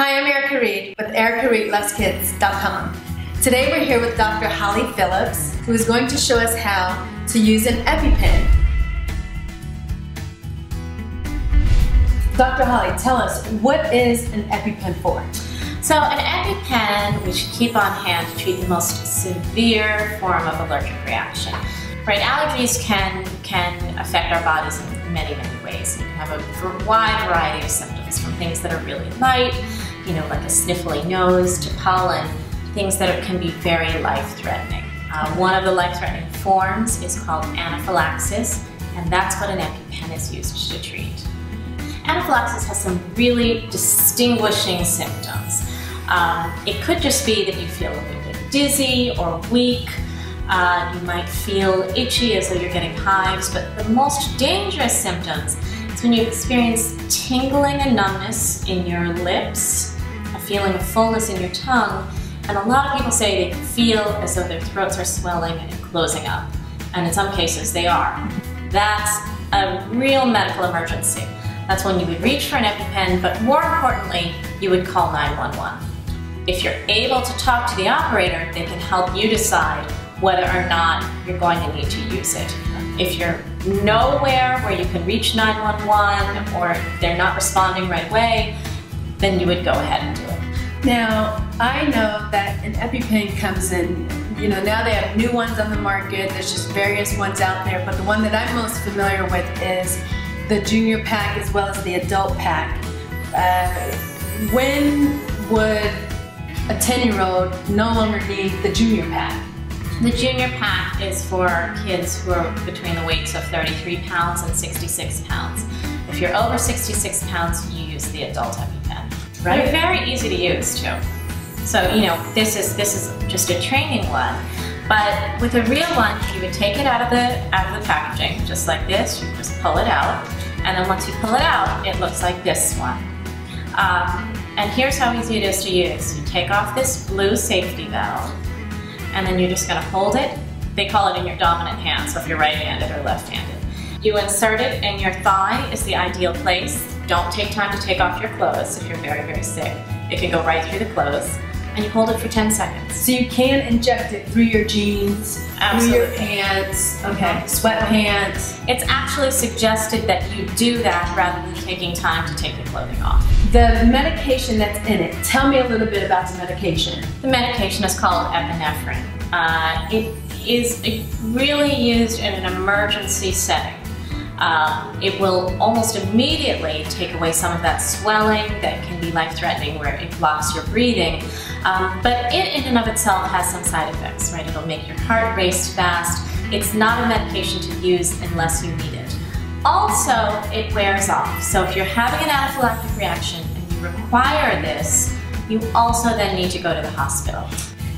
Hi, I'm Erica Reid with ericareidloveskids.com. Today we're here with Dr. Holly Phillips, who is going to show us how to use an EpiPen. Dr. Holly, tell us, what is an EpiPen for? So an EpiPen we should keep on hand to treat the most severe form of allergic reaction. Right, allergies can, can affect our bodies in many, many ways. You can have a wide variety of symptoms, from things that are really light, you know, like a sniffly nose, to pollen, things that can be very life-threatening. Uh, one of the life-threatening forms is called anaphylaxis, and that's what an EpiPen is used to treat. Anaphylaxis has some really distinguishing symptoms. Um, it could just be that you feel a little bit dizzy or weak, uh, you might feel itchy as though you're getting hives, but the most dangerous symptoms is when you experience tingling and numbness in your lips, a feeling of fullness in your tongue, and a lot of people say they feel as though their throats are swelling and closing up. And in some cases, they are. That's a real medical emergency. That's when you would reach for an EpiPen, but more importantly, you would call 911. If you're able to talk to the operator, they can help you decide whether or not you're going to need to use it. If you're nowhere where you can reach 911 or they're not responding right away, then you would go ahead and do it. Now, I know that an EpiPen comes in, you know, now they have new ones on the market, there's just various ones out there, but the one that I'm most familiar with is the junior pack as well as the adult pack. Uh, when would a 10-year-old no longer need the junior pack? The junior pack is for kids who are between the weights of 33 pounds and 66 pounds. If you're over 66 pounds, you use the adult EpiPen. Right. They're very easy to use too. So, you know, this is this is just a training one. But with a real one, you would take it out of the out of the packaging, just like this. You just pull it out, and then once you pull it out, it looks like this one. Um, and here's how easy it is to use. You take off this blue safety valve, and then you're just gonna hold it. They call it in your dominant hand, so if you're right-handed or left-handed. You insert it in your thigh is the ideal place. Don't take time to take off your clothes if you're very, very sick. It can go right through the clothes. And you hold it for 10 seconds. So you can inject it through your jeans, Absolutely. through your pants, okay, sweatpants. It's actually suggested that you do that rather than taking time to take your clothing off. The medication that's in it, tell me a little bit about the medication. The medication is called epinephrine. Uh, it is really used in an emergency setting. Um, it will almost immediately take away some of that swelling that can be life-threatening where it blocks your breathing. Um, but it in and of itself has some side effects, right? It'll make your heart race fast. It's not a medication to use unless you need it. Also, it wears off. So if you're having an anaphylactic reaction and you require this, you also then need to go to the hospital.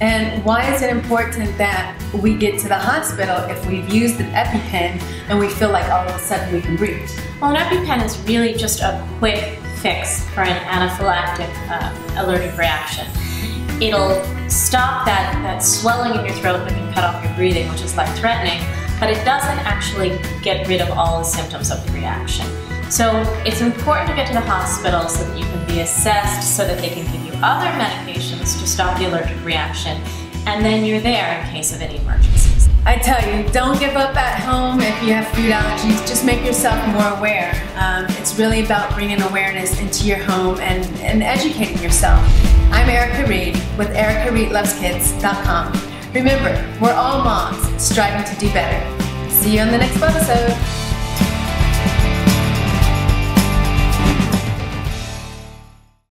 And why is it important that we get to the hospital if we've used an EpiPen and we feel like all of a sudden we can breathe? Well, an EpiPen is really just a quick fix for an anaphylactic uh, allergic reaction. It'll stop that, that swelling in your throat that can cut off your breathing, which is life-threatening, but it doesn't actually get rid of all the symptoms of the reaction. So it's important to get to the hospital so that you can be assessed so that they can give you other medications to stop the allergic reaction, and then you're there in case of any emergencies. I tell you, don't give up at home if you have food allergies. Just make yourself more aware. Um, it's really about bringing awareness into your home and, and educating yourself. I'm Erica Reid with ericareidloveskids.com. Remember, we're all moms striving to do better. See you on the next episode.